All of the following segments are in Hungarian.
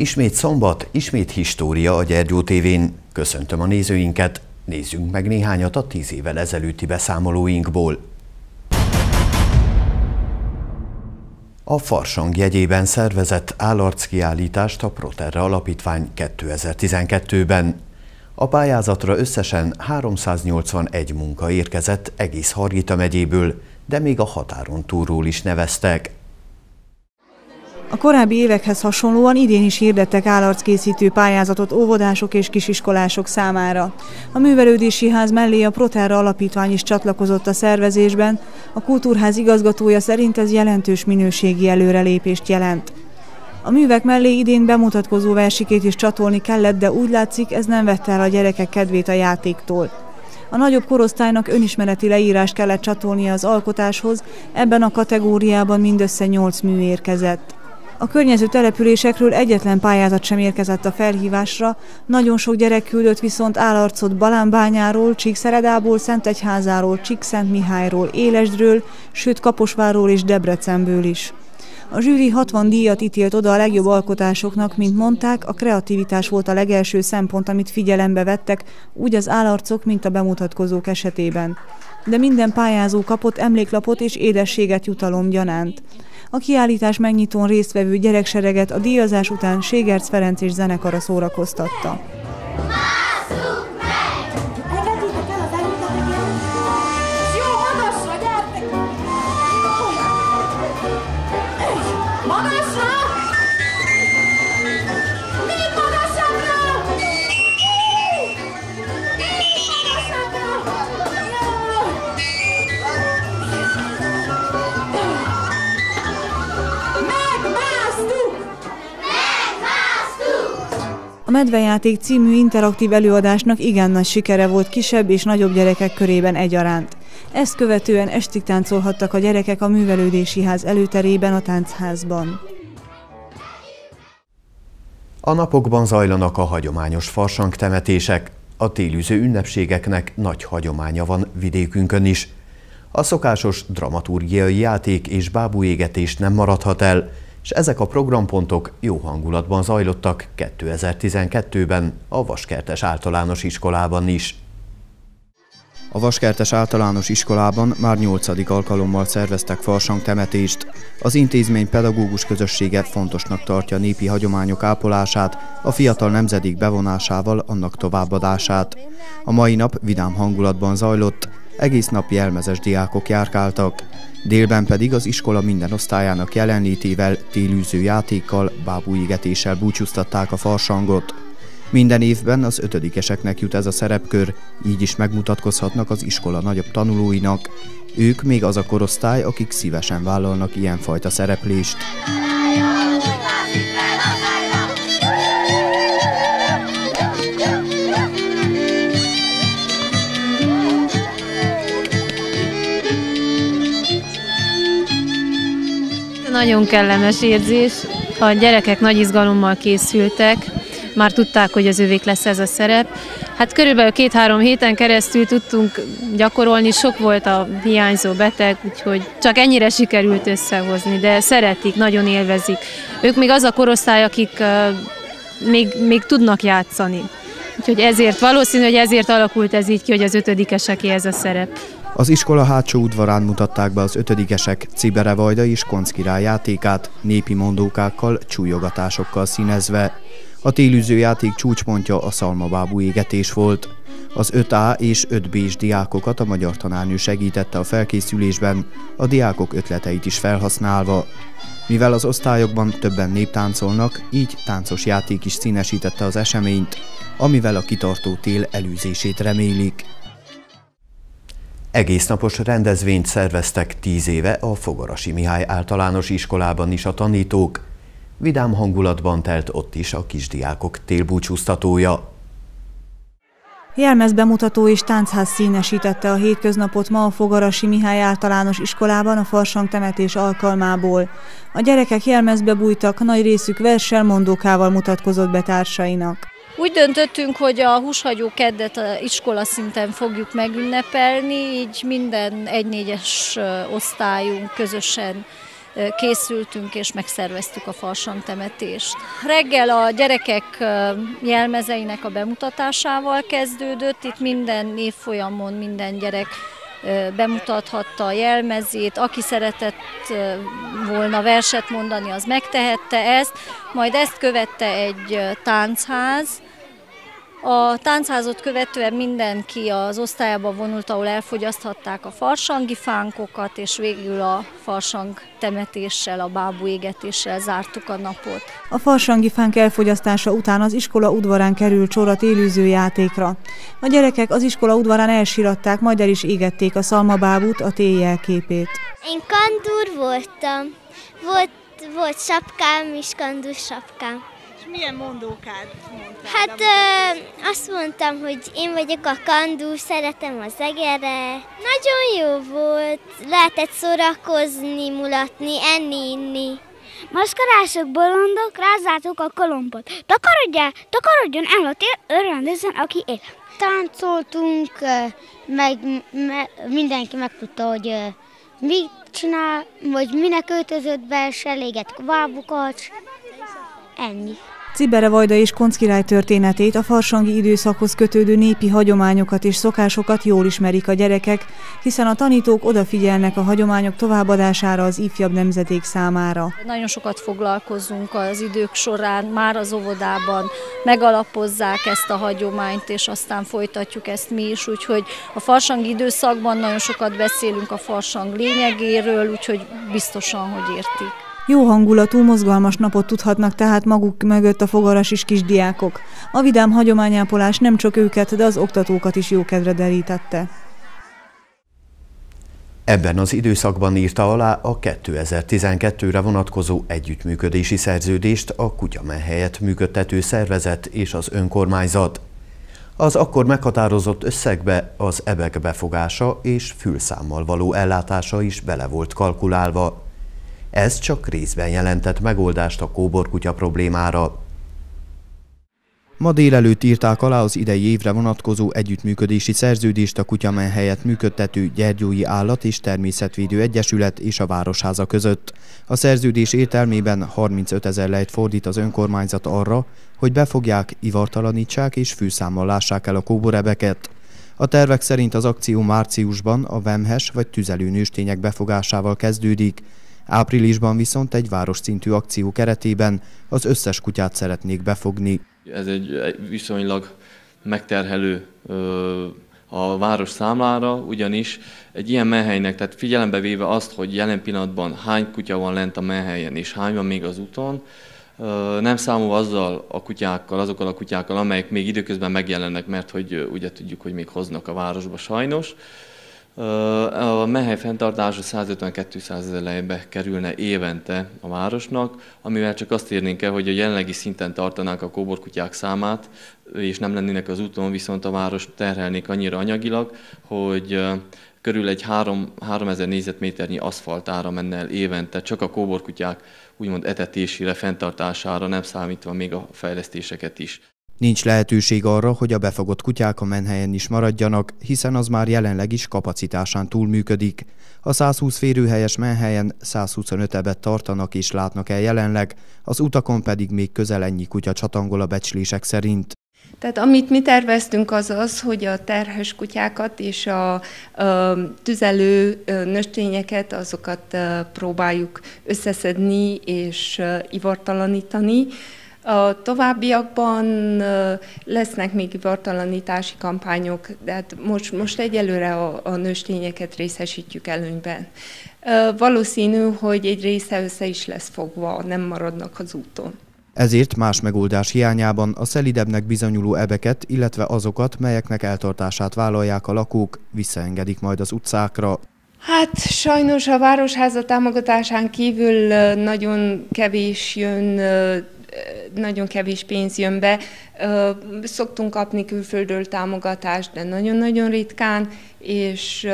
Ismét szombat, ismét história a Gyergyó tévén. Köszöntöm a nézőinket, nézzünk meg néhányat a tíz évvel ezelőtti beszámolóinkból. A Farsang jegyében szervezett állarckiállítást a Proterra Alapítvány 2012-ben. A pályázatra összesen 381 munka érkezett egész Hargita megyéből, de még a határon túlról is neveztek. A korábbi évekhez hasonlóan idén is hirdettek állarckészítő pályázatot óvodások és kisiskolások számára. A művelődési ház mellé a Proterra Alapítvány is csatlakozott a szervezésben. A kultúrház igazgatója szerint ez jelentős minőségi előrelépést jelent. A művek mellé idén bemutatkozó versikét is csatolni kellett, de úgy látszik, ez nem vette el a gyerekek kedvét a játéktól. A nagyobb korosztálynak önismereti leírást kellett csatolnia az alkotáshoz, ebben a kategóriában mindössze 8 mű érkezett. A környező településekről egyetlen pályázat sem érkezett a felhívásra, nagyon sok gyerek küldött viszont állarcot Balánbányáról, Csíkszeredából, Szentegyházáról, Csíkszentmihályról, Élesdről, sőt Kaposvárról és Debrecenből is. A zsűri 60 díjat ítélt oda a legjobb alkotásoknak, mint mondták, a kreativitás volt a legelső szempont, amit figyelembe vettek, úgy az állarcok, mint a bemutatkozók esetében. De minden pályázó kapott emléklapot és édességet jutalom gyanánt. A kiállítás megnyitón résztvevő gyereksereget a díjazás után Ségerc Ferenc és zenekara szórakoztatta. A Medvejáték című interaktív előadásnak igen nagy sikere volt kisebb és nagyobb gyerekek körében egyaránt. Ezt követően estig táncolhattak a gyerekek a művelődési ház előterében a táncházban. A napokban zajlanak a hagyományos farsang temetések. A télűző ünnepségeknek nagy hagyománya van vidékünkön is. A szokásos dramaturgiai játék és bábúégetés nem maradhat el, és ezek a programpontok jó hangulatban zajlottak 2012-ben a Vaskertes általános iskolában is. A Vaskertes általános iskolában már nyolcadik alkalommal szerveztek farsang temetést. Az intézmény pedagógus közössége fontosnak tartja a népi hagyományok ápolását, a fiatal nemzedék bevonásával annak továbbadását. A mai nap vidám hangulatban zajlott, egész nap jelmezes diákok járkáltak. Délben pedig az iskola minden osztályának jelenlétével, télűző játékkal, bábúigetéssel búcsúztatták a farsangot. Minden évben az ötödikeseknek jut ez a szerepkör, így is megmutatkozhatnak az iskola nagyobb tanulóinak. Ők még az a korosztály, akik szívesen vállalnak ilyenfajta szereplést. Nagyon kellemes érzés. A gyerekek nagy izgalommal készültek, már tudták, hogy az övék lesz ez a szerep. Hát körülbelül két-három héten keresztül tudtunk gyakorolni, sok volt a hiányzó beteg, úgyhogy csak ennyire sikerült összehozni, de szeretik, nagyon élvezik. Ők még az a korosztály, akik még, még tudnak játszani. Úgyhogy ezért, valószínű, hogy ezért alakult ez így ki, hogy az ötödikeseké ez a szerep. Az iskola hátsó udvarán mutatták be az ötödikesek Cibere Vajda és Konckirály játékát, népi mondókákkal, csúlyogatásokkal színezve. A télűző játék csúcspontja a szalmabábú égetés volt. Az 5A és 5B-s diákokat a magyar tanárnő segítette a felkészülésben, a diákok ötleteit is felhasználva. Mivel az osztályokban többen néptáncolnak, így táncos játék is színesítette az eseményt, amivel a kitartó tél előzését remélik. Egésznapos rendezvényt szerveztek tíz éve a Fogarasi Mihály általános iskolában is a tanítók. Vidám hangulatban telt ott is a kisdiákok télbúcsúztatója. Jelmez bemutató és táncház színesítette a hétköznapot ma a Fogarasi Mihály általános iskolában a farsang temetés alkalmából. A gyerekek jelmezbe bújtak, nagy részük versel mondókával mutatkozott be társainak. Úgy döntöttünk, hogy a húshagyó keddet a iskola szinten fogjuk megünnepelni, így minden egynégyes osztályunk közösen készültünk és megszerveztük a farsang temetést. Reggel a gyerekek jelmezeinek a bemutatásával kezdődött, itt minden évfolyamon minden gyerek bemutathatta a jelmezét, aki szeretett volna verset mondani, az megtehette ezt, majd ezt követte egy táncház, a táncházot követően mindenki az osztályába vonult, ahol elfogyaszthatták a farsangi fánkokat, és végül a farsang temetéssel, a bábú égetéssel zártuk a napot. A farsangi fánk elfogyasztása után az iskola udvarán került sor a télűző játékra. A gyerekek az iskola udvarán elsiratták, majd el is égették a szalmabábút, a téjjel képét. Én kandúr voltam. Volt, volt sapkám is, kandúr sapkám milyen mondókád mondtál? Hát ö, azt mondtam, hogy én vagyok a kandú, szeretem az egere. Nagyon jó volt, lehetett szórakozni, mulatni, enni, inni. Maszkarások, bolondok, rázzátok a kolompot. Takarodjál, takarodjon el, hogy örvendezzen, aki él. Táncoltunk, meg me, mindenki megtudta, hogy mit csinál, vagy minek öltözött be, se léget vábukat, ennyi. Cibere Vajda és Konckirály történetét, a farsangi időszakhoz kötődő népi hagyományokat és szokásokat jól ismerik a gyerekek, hiszen a tanítók odafigyelnek a hagyományok továbbadására az ifjabb nemzedék számára. Nagyon sokat foglalkozunk az idők során, már az óvodában megalapozzák ezt a hagyományt, és aztán folytatjuk ezt mi is, úgyhogy a farsang időszakban nagyon sokat beszélünk a farsang lényegéről, úgyhogy biztosan, hogy értik. Jó hangulatú, mozgalmas napot tudhatnak tehát maguk mögött a fogaras is kisdiákok. A vidám hagyományápolás nem csak őket, de az oktatókat is jókedre derítette. Ebben az időszakban írta alá a 2012-re vonatkozó együttműködési szerződést a kutyamenhelyet működtető szervezet és az önkormányzat. Az akkor meghatározott összegbe az ebek befogása és fülszámmal való ellátása is bele volt kalkulálva. Ez csak részben jelentett megoldást a kóborkutya problémára. Ma délelőtt írták alá az idei évre vonatkozó együttműködési szerződést a kutyamen helyett működtető Gyergyói Állat és Természetvédő Egyesület és a Városháza között. A szerződés értelmében 35 ezer lejt fordít az önkormányzat arra, hogy befogják, ivartalanítsák és fűszámmal lássák el a kóborebeket. A tervek szerint az akció márciusban a vemhes vagy tüzelő nőstények befogásával kezdődik, Áprilisban viszont egy város szintű akció keretében az összes kutyát szeretnék befogni. Ez egy viszonylag megterhelő a város számlára, ugyanis egy ilyen menhelynek, tehát figyelembe véve azt, hogy jelen pillanatban hány kutya van lent a menhelyen és hány van még az úton, nem számol azzal a kutyákkal, azokkal a kutyákkal, amelyek még időközben megjelennek, mert hogy ugye tudjuk, hogy még hoznak a városba sajnos. A mehely fenntartása 150-200 ezer lejbe kerülne évente a városnak, amivel csak azt érnénk el, hogy a jelenlegi szinten tartanák a kóborkutyák számát, és nem lennének az úton, viszont a város terhelnék annyira anyagilag, hogy körül egy 3, 3000 négyzetméternyi aszfaltára menne el évente, csak a kóborkutyák úgymond etetésére, fenntartására, nem számítva még a fejlesztéseket is. Nincs lehetőség arra, hogy a befogott kutyák a menhelyen is maradjanak, hiszen az már jelenleg is kapacitásán túl működik. A 120 férőhelyes menhelyen 125 ebet tartanak és látnak el jelenleg, az utakon pedig még közel ennyi kutya csatangol a becslések szerint. Tehát amit mi terveztünk az az, hogy a terhes kutyákat és a, a tüzelő nöstényeket, azokat próbáljuk összeszedni és ivartalanítani, a továbbiakban lesznek még ivartalanítási kampányok, de hát most, most egyelőre a, a nőstényeket részesítjük előnyben. Valószínű, hogy egy része össze is lesz fogva, nem maradnak az úton. Ezért más megoldás hiányában a szelidebbnek bizonyuló ebeket, illetve azokat, melyeknek eltartását vállalják a lakók, visszaengedik majd az utcákra. Hát sajnos a Városháza támogatásán kívül nagyon kevés jön nagyon kevés pénz jön be. Szoktunk kapni külföldről támogatást, de nagyon-nagyon ritkán, és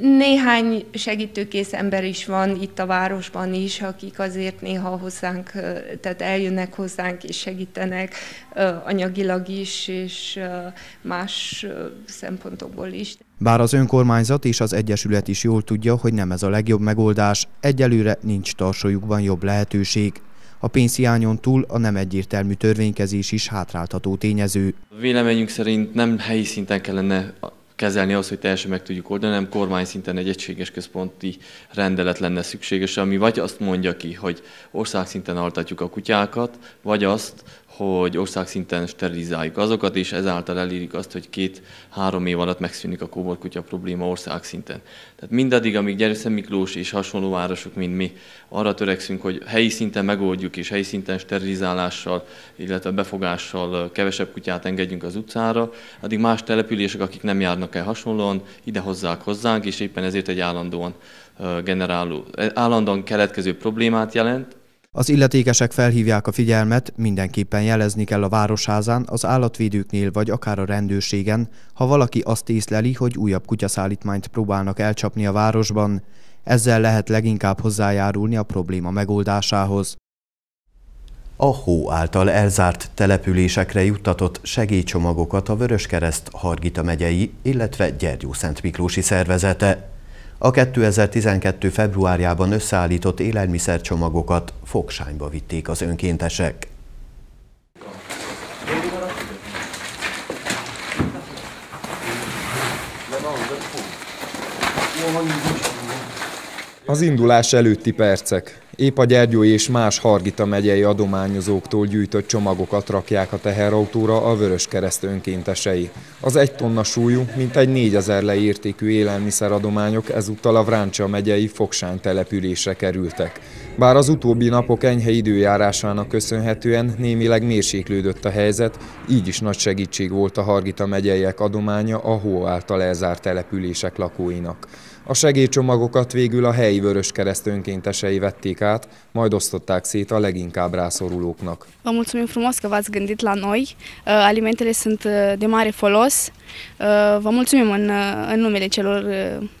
néhány segítőkész ember is van itt a városban is, akik azért néha hozzánk, tehát eljönnek hozzánk és segítenek anyagilag is, és más szempontokból is. Bár az önkormányzat és az Egyesület is jól tudja, hogy nem ez a legjobb megoldás, egyelőre nincs tarsójukban jobb lehetőség. A pénzhiányon túl a nem egyértelmű törvénykezés is hátráltató tényező. Véleményünk szerint nem helyi szinten kellene kezelni az, hogy teljesen meg tudjuk oldani, hanem kormány szinten egy egységes központi rendelet lenne szükséges, ami vagy azt mondja ki, hogy országszinten altatjuk a kutyákat, vagy azt, hogy országszinten sterilizáljuk azokat, és ezáltal elérjük azt, hogy két-három év alatt megszűnik a kóborkutya probléma országszinten. Tehát mindaddig, amíg Gyerszem Miklós és hasonló városok, mint mi, arra törekszünk, hogy helyi szinten megoldjuk, és helyi szinten sterilizálással, illetve befogással kevesebb kutyát engedjünk az utcára, addig más települések, akik nem járnak el hasonlóan, ide hozzák hozzánk, és éppen ezért egy állandóan generáló, állandóan keletkező problémát jelent, az illetékesek felhívják a figyelmet, mindenképpen jelezni kell a városházán, az állatvédőknél vagy akár a rendőrségen, ha valaki azt észleli, hogy újabb kutyaszállítmányt próbálnak elcsapni a városban. Ezzel lehet leginkább hozzájárulni a probléma megoldásához. A hó által elzárt településekre juttatott segélycsomagokat a Vöröskereszt Hargita megyei, illetve Gyergyó-Szent Miklósi szervezete. A 2012. februárjában összeállított élelmiszercsomagokat Fogsányba vitték az önkéntesek. Az indulás előtti percek. Épp a Gyergyói és más Hargita megyei adományozóktól gyűjtött csomagokat rakják a teherautóra a Vörös Kereszt önkéntesei. Az egy tonna súlyú, mintegy 4000 leértékű élelmiszeradományok ezúttal a Vráncsa megyei Fogsány településre kerültek. Bár az utóbbi napok enyhe időjárásának köszönhetően némileg mérséklődött a helyzet, így is nagy segítség volt a Hargita megyeiek adománya a hó által elzárt települések lakóinak. A segélycsomagokat végül a helyi Vöröskereszt önkéntesei vették át, majd osztották szét a leginkább rászorulóknak. Vă mulțumim frumos că v-ați gândit la noi. Uh, alimentele sunt uh, de mare folos. Uh, vă mulțumim în, în numele celor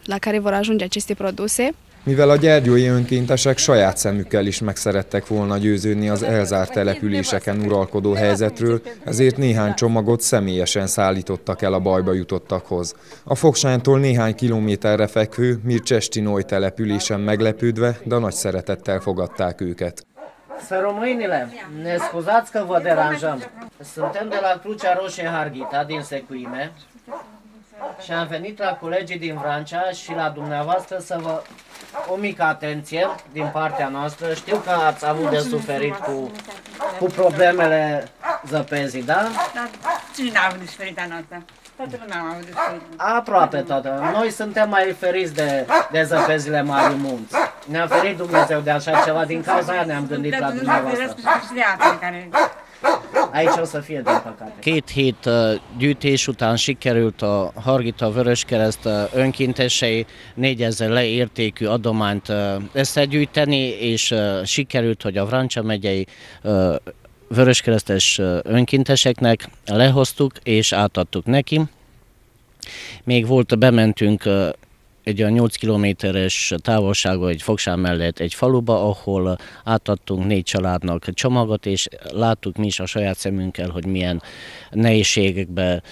la care vor ajunge aceste produse. Mivel a gyergyói önkéntesek saját szemükkel is megszerettek volna győződni az elzárt településeken uralkodó helyzetről, ezért néhány csomagot személyesen szállítottak el a bajba jutottakhoz. A Fogsánytól néhány kilométerre fekvő Mircsestinói településen meglepődve, de nagy szeretettel fogadták őket. Să ne scuzați că vă deranjăm. Suntem de la Crucea Roșie Harghita din Secuime și am venit la colegii din Vrancea și la dumneavoastră să vă o mică atenție din partea noastră. Știu că ați avut de suferit cu, cu problemele zăpezii, da? Dar cine n-a avut de suferit noastră? Toată lumea a avut de suferit. Aproape toată. Noi suntem mai feriți de, de zăpezile mari munți. Ne-a ferit Dumnezeu de așa ceva, din cauza aia ne-am gândit la dumneavoastră. Aici o să. Két hét gyűjtés után sikerült a Hargita Vöröskereszt önkéntesei 4000 leértékű adományt összegyűjteni, és sikerült, hogy a Vrancsa megyei Vöröskeresztes önkénteseknek lehoztuk és átadtuk neki. Még volt, bementünk egy olyan 8 kilométeres távolságban egy fogsám mellett egy faluba, ahol átadtunk négy családnak csomagot, és láttuk mi is a saját szemünkkel, hogy milyen nehézségekbe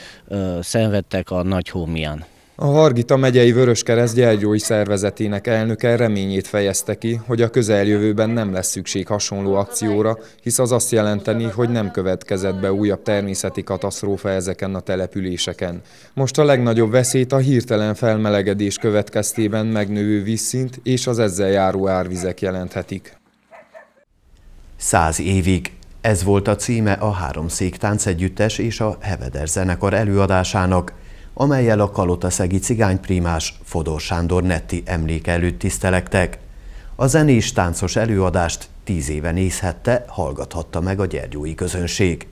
szenvedtek a nagy hó miatt. A Hargita megyei Vöröskereszt gyergyói szervezetének elnöke reményét fejezte ki, hogy a közeljövőben nem lesz szükség hasonló akcióra, hisz az azt jelenteni, hogy nem következett be újabb természeti katasztrófa ezeken a településeken. Most a legnagyobb veszélyt a hirtelen felmelegedés következtében megnövő vízszint és az ezzel járó árvizek jelenthetik. Száz évig ez volt a címe a Háromszék táncegyüttes és a Heveder zenekar előadásának – amelyel a kalotaszegi cigányprímás Fodor Sándor Netti emléke előtt tisztelektek. A zenés táncos előadást tíz éve nézhette, hallgathatta meg a gyergyói közönség.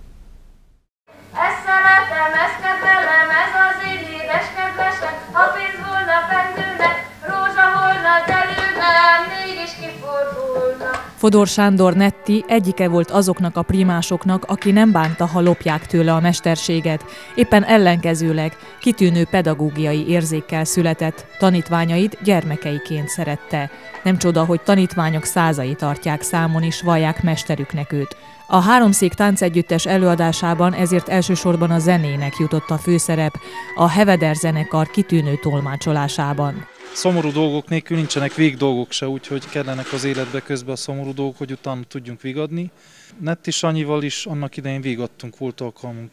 Fodor Sándor Netti egyike volt azoknak a primásoknak, aki nem bánta, ha lopják tőle a mesterséget. Éppen ellenkezőleg kitűnő pedagógiai érzékkel született, tanítványait gyermekeiként szerette. Nem csoda, hogy tanítványok százai tartják számon is, vallják mesterüknek őt. A háromszék táncegyüttes előadásában ezért elsősorban a zenének jutott a főszerep, a Heveder zenekar kitűnő tolmácsolásában. Szomorú dolgok nélkül nincsenek végdolgok se, úgyhogy kellenek az életbe közben a szomorú dolgok, hogy utána tudjunk vigadni. Netti Sanyival is annak idején vigadtunk, volt alkalmunk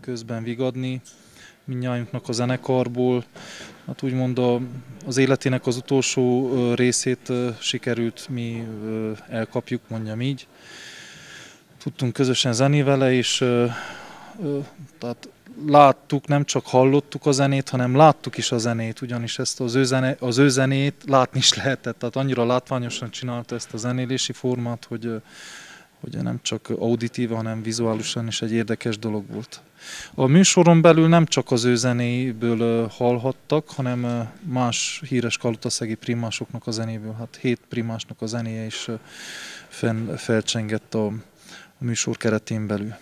közben vigadni, mindnyájunknak a zenekarból. Hát úgymond a, az életének az utolsó részét sikerült mi elkapjuk, mondjam így tudtunk közösen zenni vele, és tehát láttuk, nem csak hallottuk a zenét, hanem láttuk is a zenét, ugyanis ezt az ő, zene, az ő zenét látni is lehetett, tehát annyira látványosan csinálta ezt a zenélési formát, hogy, hogy nem csak auditív, hanem vizuálisan is egy érdekes dolog volt. A műsoron belül nem csak az ő zenéből hallhattak, hanem más híres kalutaszegi primásoknak a zenéből. Hát hét primásnak a zenéje is fenn, felcsengett a, a műsor keretén belül.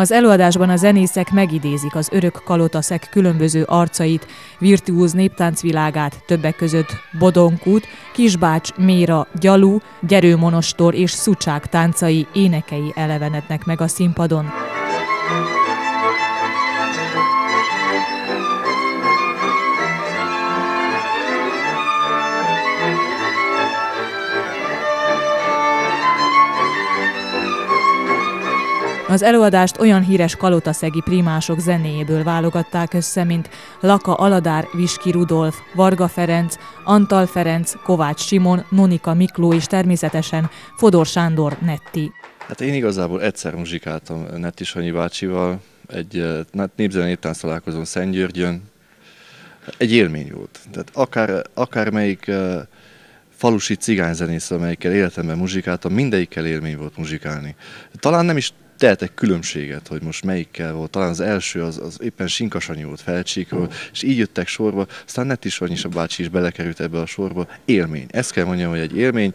Az előadásban a zenészek megidézik az örök kalotaszek különböző arcait, virtuóz néptáncvilágát, többek között Bodonkút, Kisbács, Méra, Gyalú, Gyerőmonostor és Szucsák táncai, énekei elevenednek meg a színpadon. Az előadást olyan híres kalotaszegi primások zenéjéből válogatták össze, mint Laka Aladár, Viski Rudolf, Varga Ferenc, Antal Ferenc, Kovács Simon, Nonika Mikló és természetesen Fodor Sándor Netti. Hát én igazából egyszer muzsikáltam Netti Sanyi bácsival, egy népzenei néptánc találkozón Szentgyörgyön. Egy élmény volt. Tehát akár, akármelyik falusi cigányzenész, amelyikkel életemben muzsikáltam, mindegyikkel élmény volt muzsikálni. Talán nem is tehetek különbséget, hogy most melyikkel volt. Talán az első az, az éppen Sinkasanyi volt felcsíkról, és így jöttek sorba, aztán Nettis is a bácsi is belekerült ebbe a sorba. Élmény. Ezt kell mondjam, hogy egy élmény.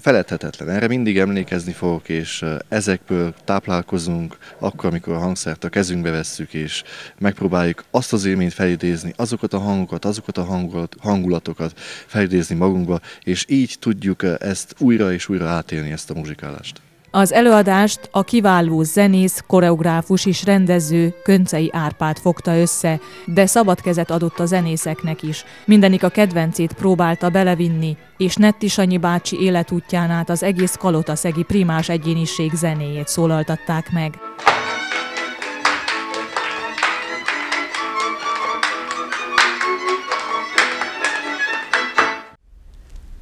Feledhetetlen. Erre mindig emlékezni fogok, és ezekből táplálkozunk akkor, amikor a hangszert a kezünkbe vesszük, és megpróbáljuk azt az élményt felidézni, azokat a hangokat, azokat a hangulatokat felidézni magunkba, és így tudjuk ezt újra és újra átélni, ezt a muzsikálást. Az előadást a kiváló zenész, koreográfus és rendező Köncei Árpád fogta össze, de szabad kezet adott a zenészeknek is. Mindenik a kedvencét próbálta belevinni, és Netti Sanyi bácsi életútján át az egész kalotaszegi primás egyéniség zenéjét szólaltatták meg.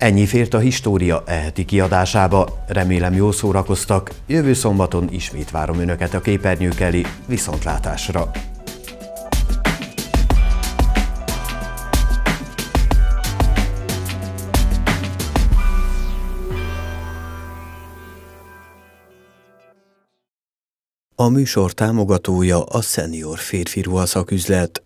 Ennyi fért a História eheti kiadásába. Remélem jól szórakoztak. Jövő szombaton ismét várom Önöket a képernyők elé. Viszontlátásra! A műsor támogatója a Senior Férfi Ruhaszaküzlet.